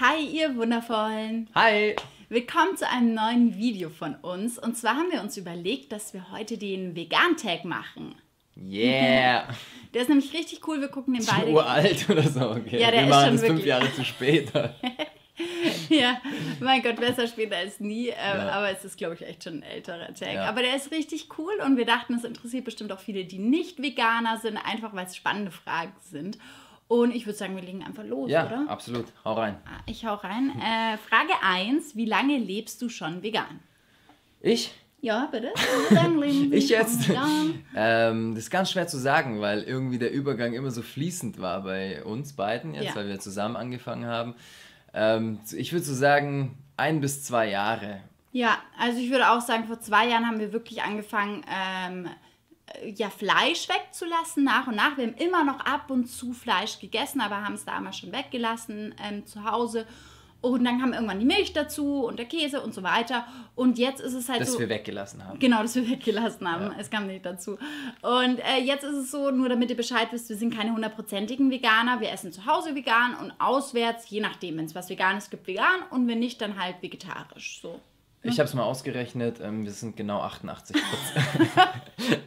Hi, ihr Wundervollen. Hi. Willkommen zu einem neuen Video von uns. Und zwar haben wir uns überlegt, dass wir heute den Vegan-Tag machen. Yeah. Der ist nämlich richtig cool. Wir gucken den beide. uralt oder so. Okay. Ja, der wir ist schon es fünf wirklich- Jahre zu spät. ja, mein Gott, besser später als nie. Ähm, Ja. Aber es ist, glaube ich, echt schon ein älterer Tag. Ja. Aber der ist richtig cool und wir dachten, es interessiert bestimmt auch viele, die nicht Veganer sind, einfach weil es spannende Fragen sind. Und ich würde sagen, wir legen einfach los, ja, oder? absolut. Hau rein. Ah, Ich hau rein. Äh, Frage 1. Wie lange lebst du schon vegan? Ich? Ja, bitte. Ich jetzt? Ähm, das ist ganz schwer zu sagen, weil irgendwie der Übergang immer so fließend war bei uns beiden, jetzt, Ja. weil wir zusammen angefangen haben. Ähm, ich würde so sagen, ein bis zwei Jahre. Ja, also ich würde auch sagen, vor zwei Jahren haben wir wirklich angefangen, ähm, äh, ja, Fleisch wegzulassen, nach und nach. Wir haben immer noch ab und zu Fleisch gegessen, aber haben es damals schon weggelassen ähm, zu Hause. Und dann kam irgendwann die Milch dazu und der Käse und so weiter. Und jetzt ist es halt Das so. wir weggelassen haben. Genau, das wir weggelassen haben. Ja. Es kam nicht dazu. Und äh, jetzt ist es so, nur damit ihr Bescheid wisst, wir sind keine hundertprozentigen Veganer. Wir essen zu Hause vegan und auswärts, je nachdem, wenn es was Veganes gibt, vegan und wenn nicht, dann halt vegetarisch. So. Ich habe es mal ausgerechnet, ähm, wir sind genau 88 Prozent.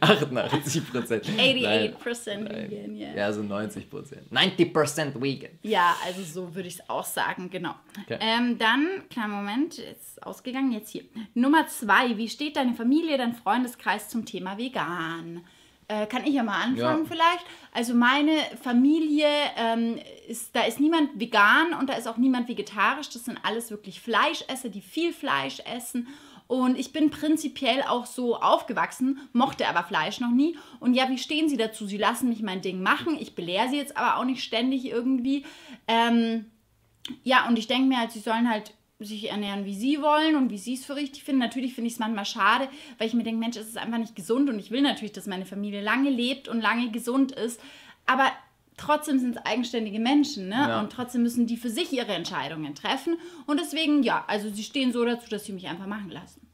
88 Prozent. 88% vegan, ja. Ja, so 90 Prozent. 90 Prozent vegan. Ja, also so würde ich es auch sagen, genau. Okay. Ähm, dann, kleinen Moment, jetzt ausgegangen, jetzt hier. Nummer zwei, wie steht deine Familie, dein Freundeskreis zum Thema vegan? Äh, kann ich ja mal anfangen Ja. vielleicht. Also meine Familie, ähm, ist, da ist niemand vegan und da ist auch niemand vegetarisch. Das sind alles wirklich Fleischesser, die viel Fleisch essen. Und ich bin prinzipiell auch so aufgewachsen, mochte aber Fleisch noch nie. Und ja, wie stehen Sie dazu? Sie lassen mich mein Ding machen. Ich belehre Sie jetzt aber auch nicht ständig irgendwie. Ähm, ja, und ich denke mir halt, sie sollen halt sich ernähren, wie sie wollen und wie sie es für richtig finden. Natürlich finde ich es manchmal schade, weil ich mir denke, Mensch, es ist einfach nicht gesund und ich will natürlich, dass meine Familie lange lebt und lange gesund ist. Aber trotzdem sind es eigenständige Menschen, ne? Ja. Und trotzdem müssen die für sich ihre Entscheidungen treffen. Und deswegen, ja, also sie stehen so dazu, dass sie mich einfach machen lassen.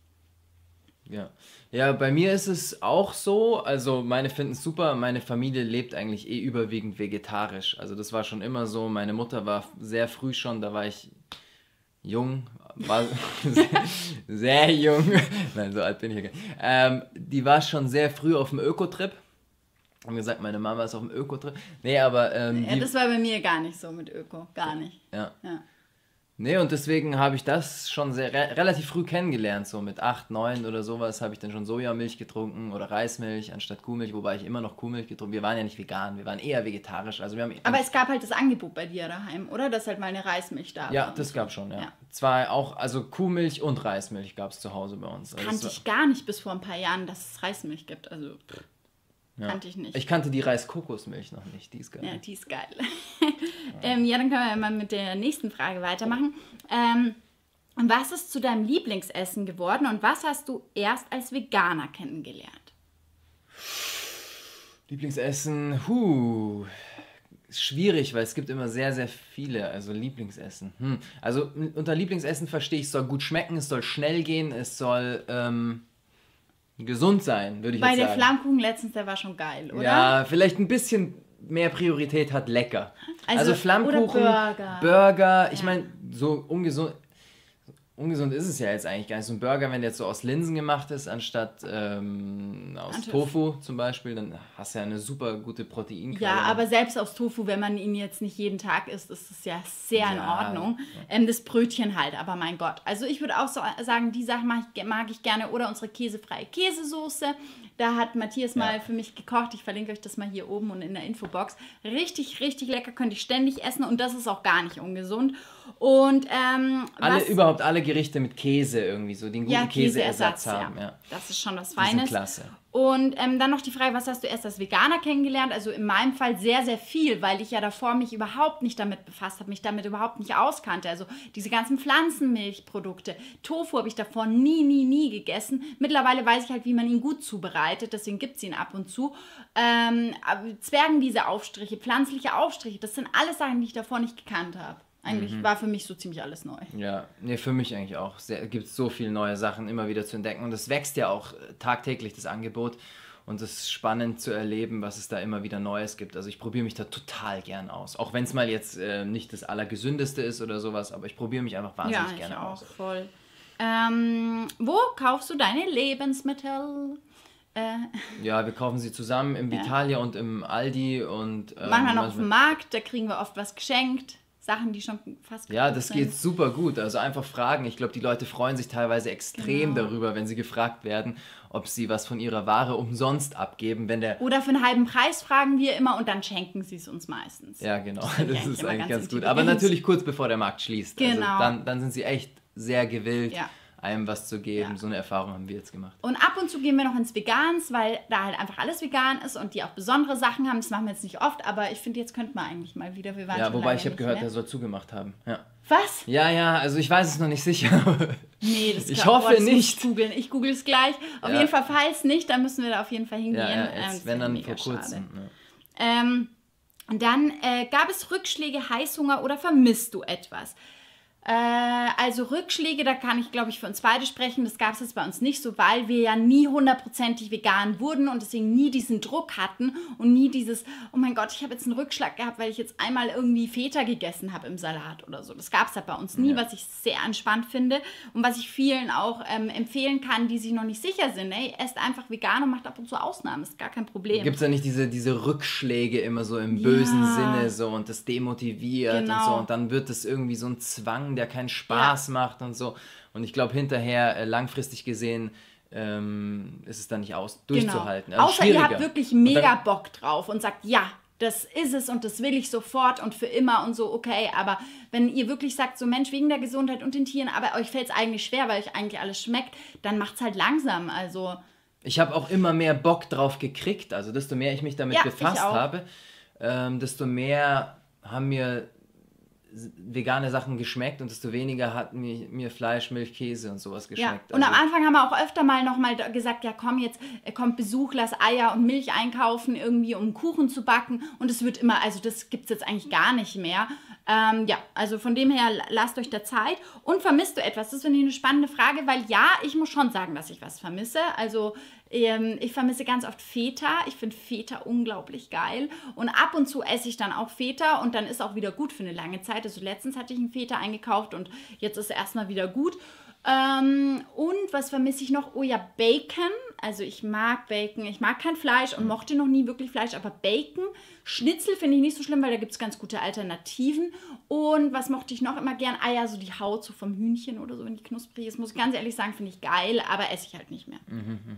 Ja. ja, bei mir ist es auch so. Also meine finden es super. Meine Familie lebt eigentlich eh überwiegend vegetarisch. Also das war schon immer so. Meine Mutter war sehr früh schon, da war ich jung, war sehr, sehr jung. Nein, so alt bin ich ja gar nicht. Ähm, die war schon sehr früh auf dem Ökotrip. Haben gesagt, meine Mama ist auf dem Ökotrip. Nee, aber ähm, Ja, das war bei mir gar nicht so mit Öko, gar nicht. ja. Ja. Nee, und deswegen habe ich das schon sehr re relativ früh kennengelernt. So mit 8, 9 oder sowas habe ich dann schon Sojamilch getrunken oder Reismilch anstatt Kuhmilch, wobei ich immer noch Kuhmilch getrunken Wir waren ja nicht vegan, wir waren eher vegetarisch. Also wir haben Aber es gab halt das Angebot bei dir daheim, oder? Dass halt mal eine Reismilch da war. ja, das gab schon, ja. Ja. Zwar auch, also Kuhmilch und Reismilch gab es zu Hause bei uns. Also Kannte ich gar nicht bis vor ein paar Jahren, dass es Reismilch gibt. Also ja. kannte ich nicht. Ich kannte die Reiskokosmilch noch nicht, die ist geil. Ja, die ist geil. ähm, ja, dann können wir mal mit der nächsten Frage weitermachen. Ähm, was ist zu deinem Lieblingsessen geworden und was hast du erst als Veganer kennengelernt? Lieblingsessen, huh, ist schwierig, weil es gibt immer sehr, sehr viele. Also Lieblingsessen. Hm. Also unter Lieblingsessen verstehe ich, es soll gut schmecken, es soll schnell gehen, es soll ähm, gesund sein, würde ich Bei jetzt der sagen. Flammkuchen letztens, der war schon geil, oder? Ja, vielleicht ein bisschen mehr Priorität hat lecker. Also- Also, Flammkuchen, oder Burger. Burger, ich Ja. meine, so ungesund. Ungesund ist es ja jetzt eigentlich gar nicht. So ein Burger, wenn der jetzt so aus Linsen gemacht ist, anstatt ähm, aus Anstatt- Tofu zum Beispiel, dann hast du ja eine super gute Proteinquelle. Ja, aber selbst aus Tofu, wenn man ihn jetzt nicht jeden Tag isst, ist es ja sehr in Ja, Ordnung. Ähm, das Brötchen halt, aber mein Gott. Also ich würde auch so sagen, die Sachen mag ich, mag ich gerne. Oder unsere käsefreie Käsesoße. Da hat Matthias Ja. mal für mich gekocht. Ich verlinke euch das mal hier oben und in der Infobox. Richtig, richtig lecker, könnte ich ständig essen und das ist auch gar nicht ungesund. Und ähm, Alle, überhaupt alle Gerichte mit Käse irgendwie, so den guten ja, Käseersatz Käseersatz, haben. ja. Ja. Das ist schon was Feines. klasse. Und ähm, dann noch die Frage, was hast du erst als Veganer kennengelernt? Also in meinem Fall sehr, sehr viel, weil ich ja davor mich überhaupt nicht damit befasst habe, mich damit überhaupt nicht auskannte. Also diese ganzen Pflanzenmilchprodukte. Tofu habe ich davor nie, nie, nie gegessen. Mittlerweile weiß ich halt, wie man ihn gut zubereitet, deswegen gibt es ihn ab und zu. Ähm, Zwergenwiese-Aufstriche, pflanzliche Aufstriche, das sind alles Sachen, die ich davor nicht gekannt habe. Eigentlich Mhm. war für mich so ziemlich alles neu. Ja, nee, für mich eigentlich auch. Es gibt so viele neue Sachen immer wieder zu entdecken und es wächst ja auch äh, tagtäglich das Angebot. und es ist spannend zu erleben, was es da immer wieder Neues gibt. Also ich probiere mich da total gern aus. Auch wenn es mal jetzt äh, nicht das Allergesündeste ist oder sowas, aber ich probiere mich einfach wahnsinnig ja, gerne ich auch, aus. voll. Ähm, wo kaufst du deine Lebensmittel? Äh, Ja, wir kaufen sie zusammen im Vitalia und im Aldi und ähm, manchmal noch auf dem Markt, da kriegen wir oft was geschenkt. Sachen, die schon fast Ja, das sind. geht super gut. Also einfach fragen. Ich glaube, die Leute freuen sich teilweise extrem Genau. darüber, wenn sie gefragt werden, ob sie was von ihrer Ware umsonst abgeben, wenn der Oder für einen halben Preis fragen wir immer und dann schenken sie es uns meistens. Ja, genau. Das, eigentlich ist eigentlich ganz ganz gut. Aber natürlich kurz bevor der Markt schließt. Also Genau. dann, dann sind sie echt sehr gewillt, Ja. Einem was zu geben. Ja. So eine Erfahrung haben wir jetzt gemacht. Und ab und zu gehen wir noch ins Vegans, weil da halt einfach alles vegan ist und die auch besondere Sachen haben. Das machen wir jetzt nicht oft, aber ich finde, jetzt könnte man eigentlich mal wieder. Wir waren Ja, wobei ich habe gehört, mehr. er soll zugemacht haben. Ja. Was? ja, ja, also ich weiß es noch nicht sicher. Nee, das Ich hoffe das muss nicht. Ich googeln. Ich google es gleich. Auf Ja. jeden Fall, falls nicht, dann müssen wir da auf jeden Fall hingehen. ja, ja, Ähm, jetzt, wenn wäre dann vor kurzem. Ähm, und dann äh, gab es Rückschläge, Heißhunger oder vermisst du etwas? Äh, also Rückschläge, da kann ich, glaube ich, für uns beide sprechen. Das gab es jetzt bei uns nicht so, weil wir ja nie hundertprozentig vegan wurden und deswegen nie diesen Druck hatten und nie dieses, oh mein Gott, ich habe jetzt einen Rückschlag gehabt, weil ich jetzt einmal irgendwie Feta gegessen habe im Salat oder so. Das gab es halt bei uns nie, Ja. was ich sehr entspannt finde und was ich vielen auch ähm, empfehlen kann, die sich noch nicht sicher sind. Ey, esst einfach vegan und macht ab und zu Ausnahmen, ist gar kein Problem. Gibt es da nicht diese, diese Rückschläge immer so im bösen Ja. Sinne so und das demotiviert und Genau. so und dann wird es irgendwie so ein Zwang, der keinen Spaß macht und so. Und ich glaube hinterher, äh, langfristig gesehen, ähm, ist es dann nicht aus durchzuhalten. Genau. Also Außer ihr habt wirklich mega Bock drauf und sagt, ja, das ist es und das will ich sofort und für immer und so, okay. Aber wenn ihr wirklich sagt, so Mensch, wegen der Gesundheit und den Tieren, aber euch fällt es eigentlich schwer, weil euch eigentlich alles schmeckt, dann macht's halt langsam. Also, Ich habe auch immer mehr Bock drauf gekriegt. Also desto mehr ich mich damit Ja, befasst habe, ähm, desto mehr haben mir vegane Sachen geschmeckt und desto weniger hat mir, mir Fleisch, Milch, Käse und sowas ja. geschmeckt. Und am Also- Anfang haben wir auch öfter mal nochmal gesagt, ja komm, jetzt äh, kommt Besuch, lass Eier und Milch einkaufen, irgendwie um Kuchen zu backen. Und es wird immer, also das gibt es jetzt eigentlich gar nicht mehr. Ähm, ja, also von dem her, lasst euch da Zeit. Und vermisst du etwas? Das finde ich eine spannende Frage, weil ja, ich muss schon sagen, dass ich was vermisse. Also ähm, ich vermisse ganz oft Feta. Ich finde Feta unglaublich geil. Und ab und zu esse ich dann auch Feta und dann ist auch wieder gut für eine lange Zeit. Also letztens hatte ich einen Feta eingekauft und jetzt ist er erstmal wieder gut. Ähm, und was vermisse ich noch? Oh ja, Bacon. Also ich mag Bacon. Ich mag kein Fleisch und mochte noch nie wirklich Fleisch, aber Bacon. Schnitzel finde ich nicht so schlimm, weil da gibt es ganz gute Alternativen. Und was mochte ich noch immer gern? Ah ja, so die Haut so vom Hühnchen oder so, wenn die knusprig ist. Muss ich ganz ehrlich sagen, finde ich geil, aber esse ich halt nicht mehr.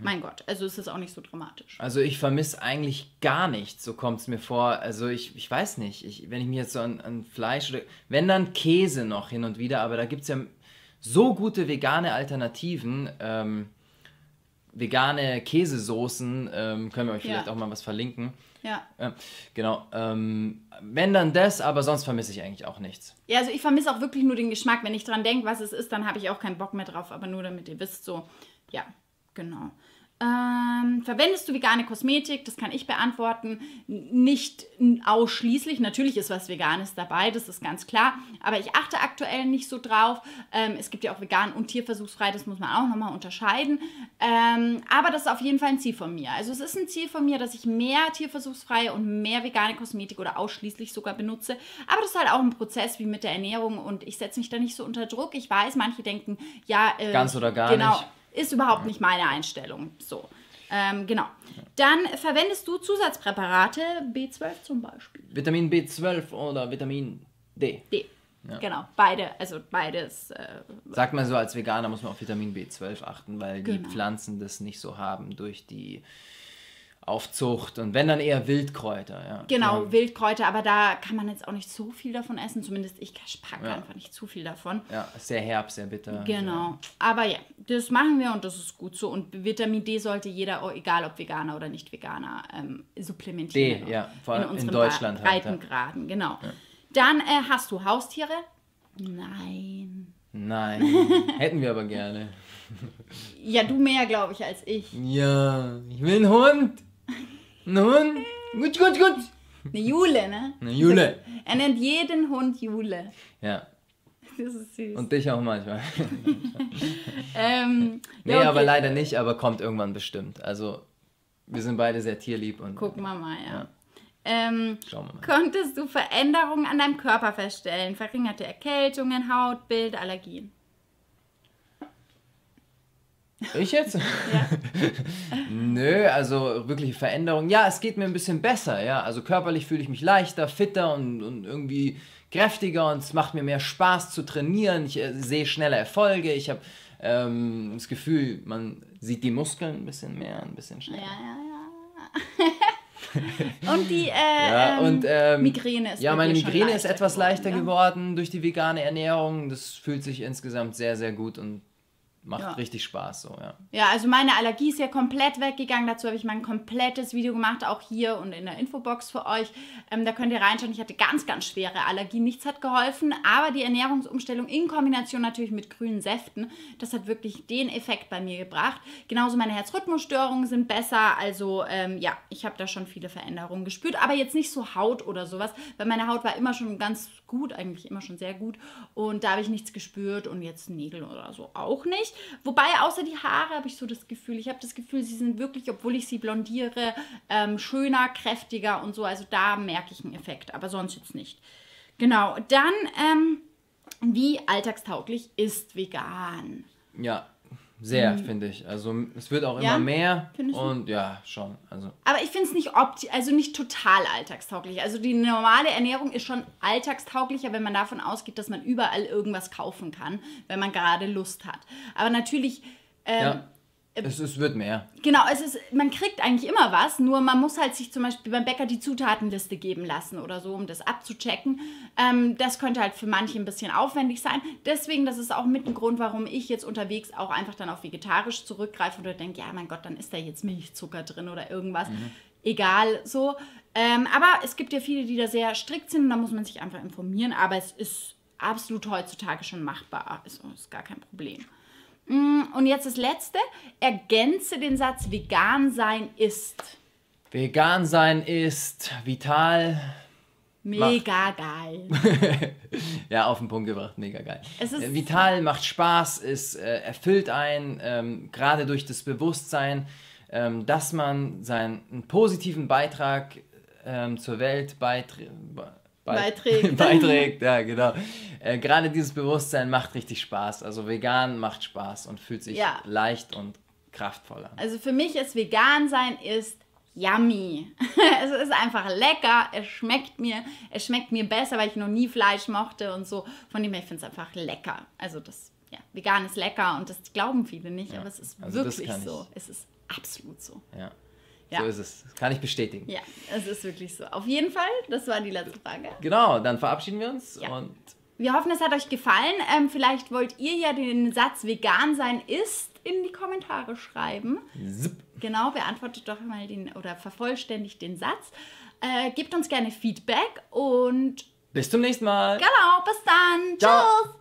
mein Gott, also ist das auch nicht so dramatisch. Also ich vermisse eigentlich gar nichts, so kommt es mir vor. Also ich, ich weiß nicht, ich, wenn ich mich jetzt so an, an Fleisch oder wenn dann Käse noch hin und wieder, aber da gibt es ja so gute vegane Alternativen. Ähm, vegane Käsesoßen, ähm, können wir euch Ja. vielleicht auch mal was verlinken. Ja. Ja, genau. Ähm, wenn dann das, aber sonst vermisse ich eigentlich auch nichts. Ja, also ich vermisse auch wirklich nur den Geschmack. Wenn ich dran denke, was es ist, dann habe ich auch keinen Bock mehr drauf. Aber nur damit ihr wisst, so, ja, genau. Ähm, verwendest du vegane Kosmetik? Das kann ich beantworten. Nicht ausschließlich. Natürlich ist was Veganes dabei, das ist ganz klar. Aber ich achte aktuell nicht so drauf. Ähm, es gibt ja auch vegan und tierversuchsfrei, das muss man auch nochmal unterscheiden. Ähm, aber das ist auf jeden Fall ein Ziel von mir. Also es ist ein Ziel von mir, dass ich mehr tierversuchsfreie und mehr vegane Kosmetik oder ausschließlich sogar benutze. Aber das ist halt auch ein Prozess wie mit der Ernährung und ich setze mich da nicht so unter Druck. Ich weiß, manche denken, ja, äh, Ganz oder gar genau, nicht. Ist überhaupt nicht meine Einstellung. So. Ähm, genau. Dann verwendest du Zusatzpräparate, B12 zum Beispiel. Vitamin B12 oder Vitamin D. D. Genau, beide, also beides. Äh, Sagt man so, als Veganer muss man auf Vitamin B12 achten, weil die Genau. Pflanzen das nicht so haben durch die Aufzucht und wenn dann eher Wildkräuter. Ja. genau, Ja, Wildkräuter, aber da kann man jetzt auch nicht so viel davon essen. Zumindest ich packe Ja. einfach nicht zu viel davon. ja, sehr herb, sehr bitter. Genau. Aber ja, das machen wir und das ist gut so. Und Vitamin D sollte jeder, oh, egal ob Veganer oder nicht Veganer, ähm, supplementieren. D, ja, vor allem in unseren Deutschland halt. Breitengraden, genau. Dann äh, hast du Haustiere? Nein. Nein, hätten wir aber gerne. Ja, du mehr, glaube ich, als ich. Ja, ich will einen Hund. Hund. Gut, gut, gut. Eine Jule, ne? Eine Jule. Er nennt jeden Hund Jule. Ja, Das ist süß. und dich auch manchmal. ähm, Nee, ja, okay. aber leider nicht, aber kommt irgendwann bestimmt. Also wir sind beide sehr tierlieb und. Gucken wir mal, ja. ja. Ähm, Schauen wir mal. Konntest du Veränderungen an deinem Körper feststellen? Verringerte Erkältungen, Hautbild, Allergien? Ich jetzt? Ja. Nö, also wirkliche Veränderungen. Ja, es geht mir ein bisschen besser, ja. Also körperlich fühle ich mich leichter, fitter und, und irgendwie kräftiger und es macht mir mehr Spaß zu trainieren. Ich äh, sehe schnelle Erfolge. Ich habe ähm, das Gefühl, man sieht die Muskeln ein bisschen mehr, ein bisschen schneller. Ja, ja, ja. und die äh, Ja, ähm, und, ähm, Migräne ist Ja, meine Migräne ist etwas geworden, leichter ja? geworden durch die vegane Ernährung. Das fühlt sich insgesamt sehr, sehr gut und macht Ja. richtig Spaß so, ja. Ja, also meine Allergie ist ja komplett weggegangen. Dazu habe ich mal ein komplettes Video gemacht, auch hier und in der Infobox für euch. Ähm, da könnt ihr reinschauen. Ich hatte ganz, ganz schwere Allergie. Nichts hat geholfen, aber die Ernährungsumstellung in Kombination natürlich mit grünen Säften, das hat wirklich den Effekt bei mir gebracht. Genauso meine Herzrhythmusstörungen sind besser. Also ähm, ja, ich habe da schon viele Veränderungen gespürt, aber jetzt nicht so Haut oder sowas, weil meine Haut war immer schon ganz gut, eigentlich immer schon sehr gut. Und da habe ich nichts gespürt und jetzt Nägel oder so auch nicht. Wobei außer die Haare habe ich so das Gefühl, ich habe das Gefühl, sie sind wirklich, obwohl ich sie blondiere, ähm, schöner, kräftiger und so. Also da merke ich einen Effekt, aber sonst jetzt nicht. Genau, dann, ähm, wie alltagstauglich ist vegan? Ja, sehr, finde ich. Also es wird auch Mhm. Ja? immer mehr und ja, schon. Also Aber ich finde es nicht opti also nicht total alltagstauglich. Also die normale Ernährung ist schon alltagstauglicher, wenn man davon ausgeht, dass man überall irgendwas kaufen kann, wenn man gerade Lust hat. Aber natürlich, ähm, ja, es, es wird mehr. genau, es ist, man kriegt eigentlich immer was, nur man muss halt sich zum Beispiel beim Bäcker die Zutatenliste geben lassen oder so, um das abzuchecken. Ähm, das könnte halt für manche ein bisschen aufwendig sein. Deswegen, das ist auch mit ein Grund, warum ich jetzt unterwegs auch einfach dann auf vegetarisch zurückgreife oder denke, ja, mein Gott, dann ist da jetzt Milchzucker drin oder irgendwas. Egal, so. Ähm, aber es gibt ja viele, die da sehr strikt sind und da muss man sich einfach informieren. Aber es ist absolut heutzutage schon machbar. Ist, ist gar kein Problem. Mm, Und jetzt das letzte. Ergänze den Satz vegan sein ist Vegan sein ist vital. mega geil. Ja, auf den Punkt gebracht, mega geil. Äh, vital, macht Spaß, es äh, erfüllt einen, ähm, gerade durch das Bewusstsein, ähm, dass man seinen einen positiven Beitrag ähm, zur Welt beiträgt. Beiträgt. beiträgt, ja, genau. Äh, gerade dieses Bewusstsein macht richtig Spaß. Also vegan macht Spaß und fühlt sich Ja. leicht und kraftvoll an. Also für mich ist vegan sein ist yummy. es ist einfach lecker, es schmeckt mir, es schmeckt mir besser, weil ich noch nie Fleisch mochte und so. Von dem her, ich finde es einfach lecker. Also das, ja, vegan ist lecker und das glauben viele nicht, aber es ist also wirklich so. Es ist absolut so. Ja. Ja. So ist es. Das kann ich bestätigen. Ja, es ist wirklich so. Auf jeden Fall, das war die letzte Frage. Genau, dann verabschieden wir uns Ja. und Wir hoffen, es hat euch gefallen. Ähm, vielleicht wollt ihr ja den Satz vegan sein ist in die Kommentare schreiben. zipp. Genau, beantwortet doch mal den oder vervollständigt den Satz. Äh, gebt uns gerne Feedback und bis zum nächsten Mal. genau, bis dann. Ciao. Tschüss.